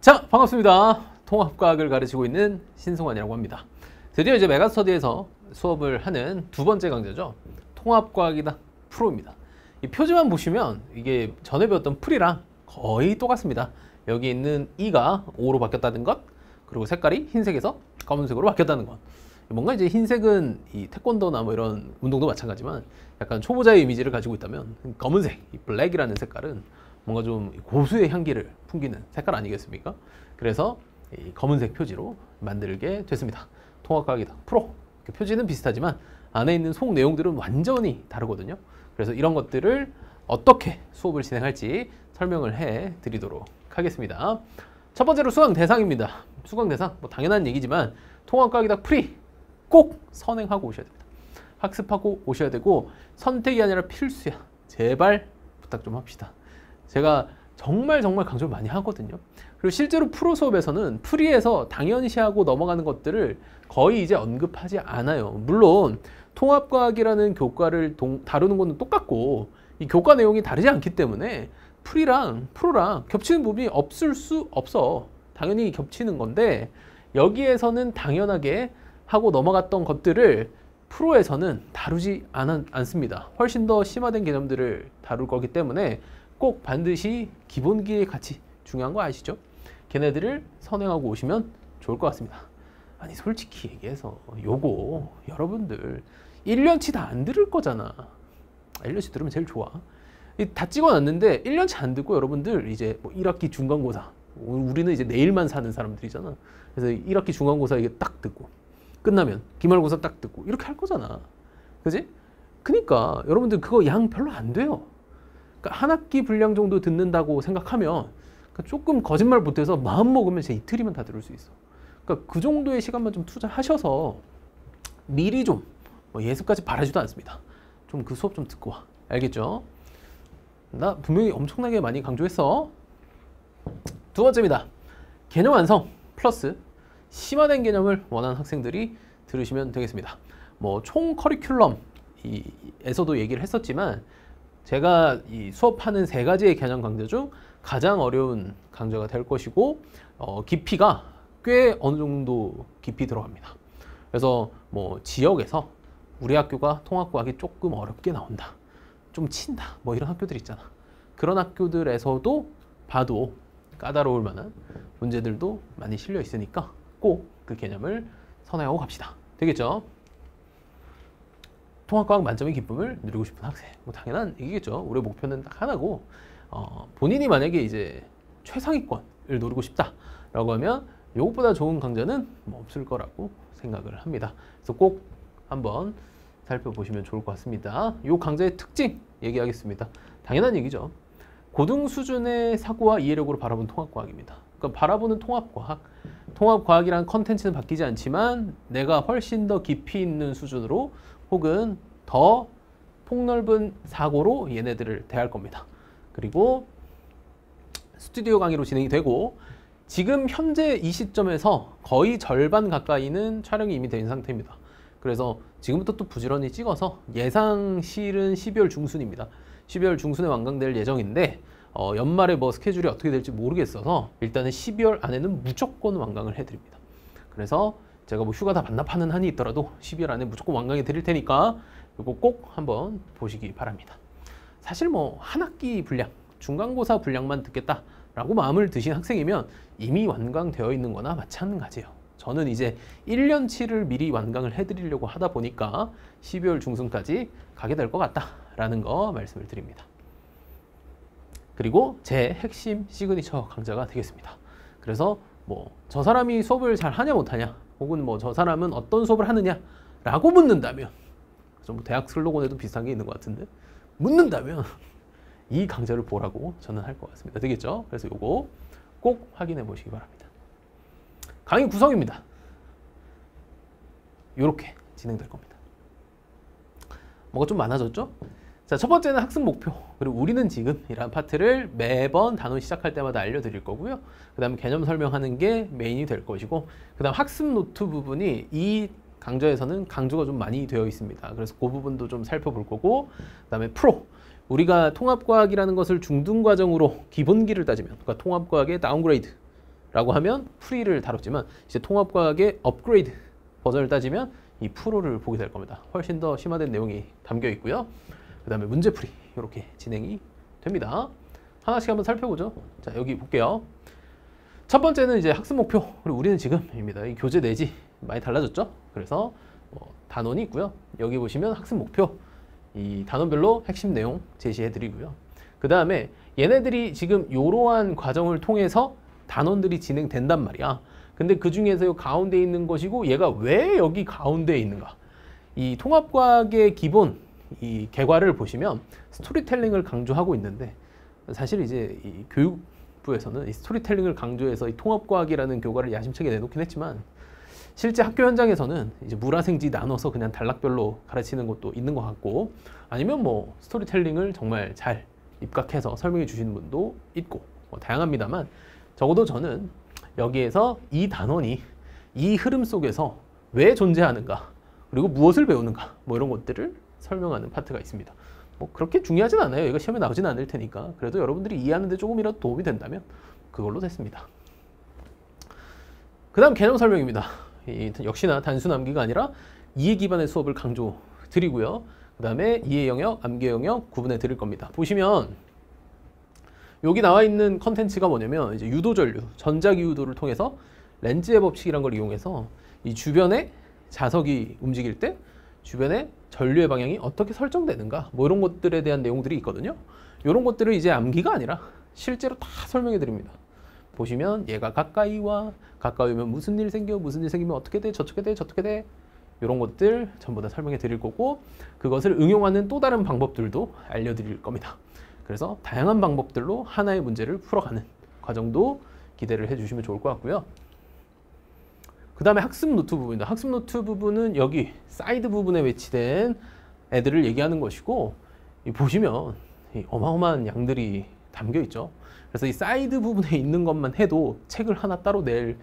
자, 반갑습니다. 통합과학을 가르치고 있는 신송환이라고 합니다. 드디어 이제 메가스터디에서 수업을 하는 두 번째 강좌죠. 통합과학이다 프로입니다. 이 표지만 보시면 이게 전에 배웠던 풀이랑 거의 똑같습니다. 여기 있는 E가 O로 바뀌었다는 것, 그리고 색깔이 흰색에서 검은색으로 바뀌었다는 것. 뭔가 이제 흰색은 이 태권도나 뭐 이런 운동도 마찬가지만 약간 초보자의 이미지를 가지고 있다면 검은색, 이 블랙이라는 색깔은 뭔가 좀 고수의 향기를 풍기는 색깔 아니겠습니까? 그래서 이 검은색 표지로 만들게 됐습니다. 통합과학이다 프로 표지는 비슷하지만 안에 있는 속 내용들은 완전히 다르거든요. 그래서 이런 것들을 어떻게 수업을 진행할지 설명을 해 드리도록 하겠습니다. 첫 번째로 수강 대상입니다. 수강 대상 뭐 당연한 얘기지만 통합과학이닭 PRE 꼭 선행하고 오셔야 됩니다. 학습하고 오셔야 되고 선택이 아니라 필수야. 제발 부탁 좀 합시다. 제가 정말 정말 강조를 많이 하거든요. 그리고 실제로 프로 수업에서는 PRE에서 당연시하고 넘어가는 것들을 거의 이제 언급하지 않아요. 물론 통합과학이라는 교과를 동, 다루는 거는 똑같고 이 교과 내용이 다르지 않기 때문에 PRE랑 PRO랑 겹치는 부분이 없을 수 없어. 당연히 겹치는 건데 여기에서는 당연하게 하고 넘어갔던 것들을 프로에서는 다루지 않, 않습니다. 훨씬 더 심화된 개념들을 다룰 거기 때문에 꼭 반드시 기본기의 가치 중요한 거 아시죠? 걔네들을 선행하고 오시면 좋을 것 같습니다. 아니 솔직히 얘기해서 요거 여러분들 1년치 다 안 들을 거잖아. 1년치 들으면 제일 좋아. 다 찍어놨는데 1년치 안 듣고 여러분들 이제 뭐 1학기 중간고사 우리는 이제 내일만 사는 사람들이잖아. 그래서 1학기 중간고사 이게 딱 듣고 끝나면 기말고사 딱 듣고 이렇게 할 거잖아. 그지? 그니까 여러분들 그거 양 별로 안 돼요. 그러니까 한 학기 분량 정도 듣는다고 생각하면 그러니까 조금 거짓말 못해서 마음 먹으면 제 이틀이면 다 들을 수 있어. 그러니까 그 정도의 시간만 좀 투자하셔서 미리 좀 뭐 예습까지 바라지도 않습니다. 좀 그 수업 좀 듣고 와. 알겠죠? 나 분명히 엄청나게 많이 강조했어. 두 번째입니다. 개념 완성 플러스 심화된 개념을 원하는 학생들이 들으시면 되겠습니다. 뭐 총 커리큘럼에서도 얘기를 했었지만 제가 이 수업하는 세 가지의 개념 강좌 중 가장 어려운 강좌가 될 것이고 어, 깊이가 꽤 어느 정도 깊이 들어갑니다. 그래서 뭐 지역에서 우리 학교가 통합과학이 조금 어렵게 나온다. 좀 친다. 뭐 이런 학교들 있잖아. 그런 학교들에서도 봐도 까다로울 만한 문제들도 많이 실려 있으니까 꼭 그 개념을 선회하고 갑시다. 되겠죠? 통합과학 만점의 기쁨을 누리고 싶은 학생. 뭐 당연한 얘기겠죠. 우리 목표는 딱 하나고 어, 본인이 만약에 이제 최상위권을 노리고 싶다라고 하면 이것보다 좋은 강좌는 뭐 없을 거라고 생각을 합니다. 그래서 꼭 한번 살펴보시면 좋을 것 같습니다. 이 강좌의 특징 얘기하겠습니다. 당연한 얘기죠. 고등 수준의 사고와 이해력으로 바라본 통합과학입니다. 그러니까 바라보는 통합과학, 통합과학이란 컨텐츠는 바뀌지 않지만 내가 훨씬 더 깊이 있는 수준으로 혹은 더 폭넓은 사고로 얘네들을 대할 겁니다. 그리고 스튜디오 강의로 진행이 되고 지금 현재 이 시점에서 거의 절반 가까이는 촬영이 이미 된 상태입니다. 그래서 지금부터 또 부지런히 찍어서 예상실은 12월 중순입니다. 12월 중순에 완강될 예정인데 어, 연말에 뭐 스케줄이 어떻게 될지 모르겠어서 일단은 12월 안에는 무조건 완강을 해드립니다. 그래서 제가 뭐 휴가 다 반납하는 한이 있더라도 12월 안에 무조건 완강해 드릴 테니까 이거 꼭 한번 보시기 바랍니다. 사실 뭐 한 학기 분량, 중간고사 분량만 듣겠다라고 마음을 드신 학생이면 이미 완강되어 있는 거나 마찬가지예요. 저는 이제 1년치를 미리 완강을 해드리려고 하다 보니까 12월 중순까지 가게 될 것 같다라는 거 말씀을 드립니다. 그리고 제 핵심 시그니처 강좌가 되겠습니다. 그래서 뭐 저 사람이 수업을 잘 하냐 못하냐 혹은 뭐 저 사람은 어떤 수업을 하느냐라고 묻는다면 좀 대학 슬로건에도 비슷한 게 있는 것 같은데 묻는다면 이 강좌를 보라고 저는 할 것 같습니다. 되겠죠? 그래서 이거 꼭 확인해 보시기 바랍니다. 강의 구성입니다. 이렇게 진행될 겁니다. 뭐가 좀 많아졌죠? 자, 첫 번째는 학습 목표. 그리고 우리는 지금이란 파트를 매번 단원 시작할 때마다 알려드릴 거고요. 그 다음에 개념 설명하는 게 메인이 될 것이고, 그 다음 학습 노트 부분이 이 강좌에서는 강조가 좀 많이 되어 있습니다. 그래서 그 부분도 좀 살펴볼 거고, 그 다음에 프로. 우리가 통합과학이라는 것을 중등과정으로 기본기를 따지면, 그러니까 통합과학의 downgrade, 라고 하면 PRE를 다뤘지만 이제 통합과학의 업그레이드 버전을 따지면 이 PRO를 보게 될 겁니다. 훨씬 더 심화된 내용이 담겨 있고요. 그 다음에 문제풀이 이렇게 진행이 됩니다. 하나씩 한번 살펴보죠. 자 여기 볼게요. 첫 번째는 이제 학습 목표 그리고 우리는 지금입니다. 이 교재 내지 많이 달라졌죠. 그래서 뭐 단원이 있고요. 여기 보시면 학습 목표 이 단원별로 핵심 내용 제시해 드리고요. 그 다음에 얘네들이 지금 이러한 과정을 통해서 단원들이 진행된단 말이야. 근데 그 중에서 가운데 있는 것이고 얘가 왜 여기 가운데에 있는가? 이 통합과학의 기본 이 개괄을 보시면 스토리텔링을 강조하고 있는데 사실 이제 이 교육부에서는 이 스토리텔링을 강조해서 이 통합과학이라는 교과를 야심차게 내놓긴 했지만 실제 학교 현장에서는 이제 물화생지 나눠서 그냥 단락별로 가르치는 것도 있는 것 같고 아니면 뭐 스토리텔링을 정말 잘 입각해서 설명해 주시는 분도 있고 뭐 다양합니다만 적어도 저는 여기에서 이 단원이 이 흐름 속에서 왜 존재하는가 그리고 무엇을 배우는가 뭐 이런 것들을 설명하는 파트가 있습니다. 뭐 그렇게 중요하진 않아요. 얘가 시험에 나오진 않을 테니까 그래도 여러분들이 이해하는 데 조금이라도 도움이 된다면 그걸로 됐습니다. 그 다음 개념 설명입니다. 이, 역시나 단순 암기가 아니라 이해 기반의 수업을 강조 드리고요. 그 다음에 이해 영역, 암기 영역 구분해 드릴 겁니다. 보시면 여기 나와 있는 컨텐츠가 뭐냐면 이제 유도 전류, 전자기 유도를 통해서 렌즈의 법칙이란 걸 이용해서 이 주변에 자석이 움직일 때 주변에 전류의 방향이 어떻게 설정되는가 뭐 이런 것들에 대한 내용들이 있거든요. 이런 것들을 이제 암기가 아니라 실제로 다 설명해 드립니다. 보시면 얘가 가까이 와 가까이 오면 무슨 일 생겨 무슨 일 생기면 어떻게 돼 저렇게 돼 저렇게 돼 이런 것들 전부 다 설명해 드릴 거고 그것을 응용하는 또 다른 방법들도 알려드릴 겁니다. 그래서 다양한 방법들로 하나의 문제를 풀어가는 과정도 기대를 해주시면 좋을 것 같고요. 그 다음에 학습 노트 부분입니다. 학습 노트 부분은 여기 사이드 부분에 배치된 애들을 얘기하는 것이고 보시면 어마어마한 양들이 담겨 있죠. 그래서 이 사이드 부분에 있는 것만 해도 책을 하나 따로 낼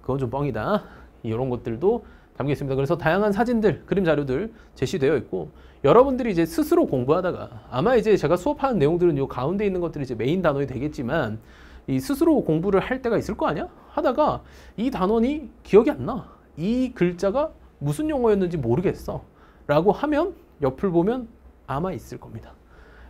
그건 좀 뻥이다. 이런 것들도 담겨 있습니다. 그래서 다양한 사진들, 그림 자료들 제시되어 있고 여러분들이 이제 스스로 공부하다가 아마 이제 제가 수업하는 내용들은 요 가운데 있는 것들이 이제 메인 단원이 되겠지만 이 스스로 공부를 할 때가 있을 거 아니야? 하다가 이 단원이 기억이 안 나. 이 글자가 무슨 용어였는지 모르겠어. 라고 하면 옆을 보면 아마 있을 겁니다.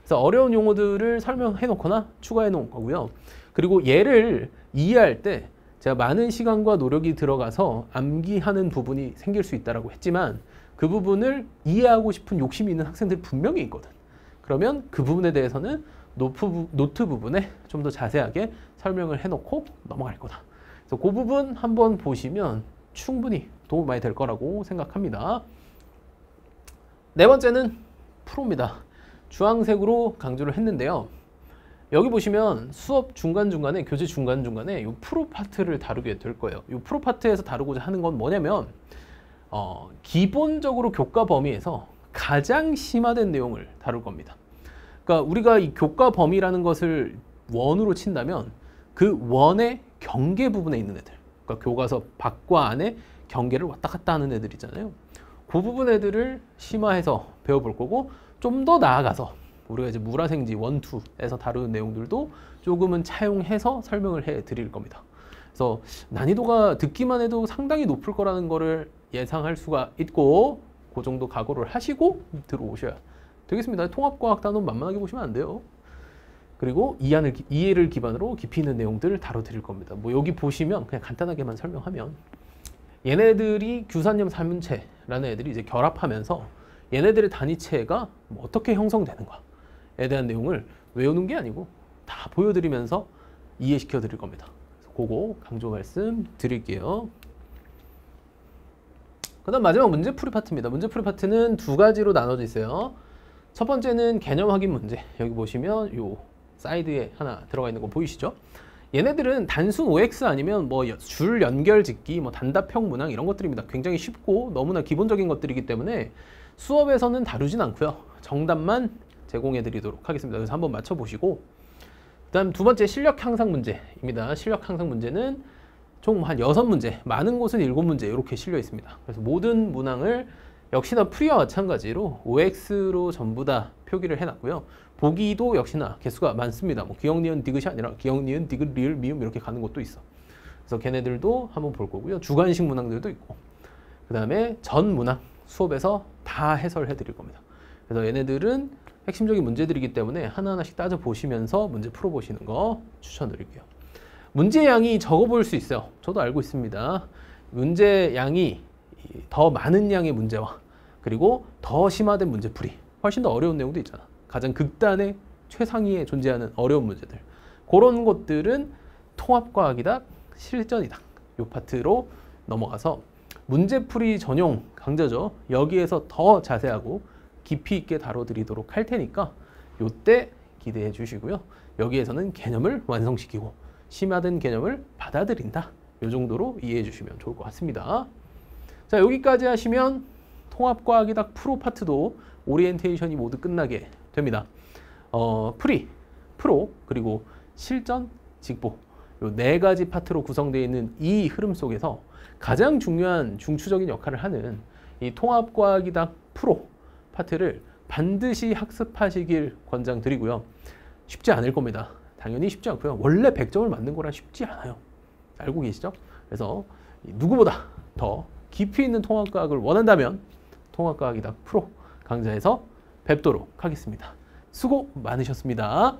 그래서 어려운 용어들을 설명해 놓거나 추가해 놓은 거고요. 그리고 얘를 이해할 때 제가 많은 시간과 노력이 들어가서 암기하는 부분이 생길 수 있다라고 했지만 그 부분을 이해하고 싶은 욕심이 있는 학생들이 분명히 있거든. 그러면 그 부분에 대해서는 노트, 노트 부분에 좀 더 자세하게 설명을 해놓고 넘어갈 거다. 그래서 그 부분 한번 보시면 충분히 도움 많이 될 거라고 생각합니다. 네 번째는 프로입니다. 주황색으로 강조를 했는데요. 여기 보시면 수업 중간중간에 교재 중간중간에 이 프로 파트를 다루게 될 거예요. 이 프로 파트에서 다루고자 하는 건 뭐냐면 어, 기본적으로 교과 범위에서 가장 심화된 내용을 다룰 겁니다. 그러니까 우리가 이 교과 범위라는 것을 원으로 친다면 그 원의 경계 부분에 있는 애들 그러니까 교과서 밖과 안에 경계를 왔다 갔다 하는 애들 있잖아요. 그 부분 애들을 심화해서 배워볼 거고 좀 더 나아가서 우리가 이제 물화생지 원투에서 다루는 내용들도 조금은 차용해서 설명을 해 드릴 겁니다. 그래서 난이도가 듣기만 해도 상당히 높을 거라는 거를 예상할 수가 있고 그 정도 각오를 하시고 들어오셔야 되겠습니다. 통합과학 단원 만만하게 보시면 안 돼요. 그리고 이해를, 이해를 기반으로 깊이 있는 내용들을 다뤄드릴 겁니다. 뭐 여기 보시면 그냥 간단하게만 설명하면 얘네들이 규산염 살문체라는 애들이 이제 결합하면서 얘네들의 단위체가 뭐 어떻게 형성되는가에 대한 내용을 외우는 게 아니고 다 보여드리면서 이해시켜 드릴 겁니다. 그거 강조 말씀 드릴게요. 그 다음 마지막 문제풀이 파트입니다. 문제풀이 파트는 두 가지로 나눠져 있어요. 첫 번째는 개념 확인 문제. 여기 보시면 요 사이드에 하나 들어가 있는 거 보이시죠? 얘네들은 단순 OX 아니면 뭐 줄 연결 짓기, 뭐 단답형 문항 이런 것들입니다. 굉장히 쉽고 너무나 기본적인 것들이기 때문에 수업에서는 다루진 않고요. 정답만 제공해 드리도록 하겠습니다. 그래서 한번 맞춰 보시고 그다음 두 번째 실력 향상 문제입니다. 실력 향상 문제는 총 한 여섯 문제, 많은 곳은 일곱 문제 이렇게 실려 있습니다. 그래서 모든 문항을 역시나 PRE와 마찬가지로 OX로 전부 다 표기를 해놨고요. 보기도 역시나 개수가 많습니다. 뭐 기역, 니은, 디귿이 아니라 기역, 니은, 디귿, 리을, 미음 이렇게 가는 것도 있어. 그래서 걔네들도 한번 볼 거고요. 주관식 문항들도 있고 그 다음에 전 문항 수업에서 다 해설해 드릴 겁니다. 그래서 얘네들은 핵심적인 문제들이기 때문에 하나하나씩 따져 보시면서 문제 풀어 보시는 거 추천드릴게요. 문제 양이 적어 보일 수 있어요. 저도 알고 있습니다. 문제 양이 더 많은 양의 문제와 그리고 더 심화된 문제풀이 훨씬 더 어려운 내용도 있잖아. 가장 극단의 최상위에 존재하는 어려운 문제들 그런 것들은 통합과학이다 실전이다 이 파트로 넘어가서 문제풀이 전용 강좌죠. 여기에서 더 자세하고 깊이 있게 다뤄드리도록 할 테니까 요때 기대해 주시고요. 여기에서는 개념을 완성시키고 심화된 개념을 받아들인다. 요 정도로 이해해 주시면 좋을 것 같습니다. 자 여기까지 하시면 통합과학이다 프로 파트도 오리엔테이션이 모두 끝나게 됩니다. 어, PRE, PRO, 그리고 실전, 직보 요 네 가지 파트로 구성되어 있는 이 흐름 속에서 가장 중요한 중추적인 역할을 하는 이 통합과학이다 프로 파트를 반드시 학습하시길 권장드리고요. 쉽지 않을 겁니다. 당연히 쉽지 않고요. 원래 100점을 맞는 거란 쉽지 않아요. 알고 계시죠? 그래서 누구보다 더 깊이 있는 통합과학을 원한다면 통합과학이다 프로 강좌에서 뵙도록 하겠습니다. 수고 많으셨습니다.